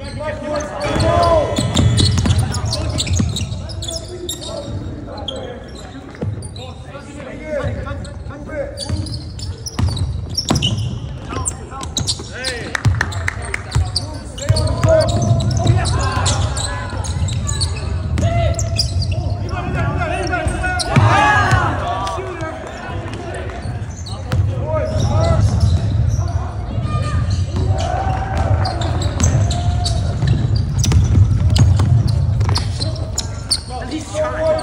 Let's go! trying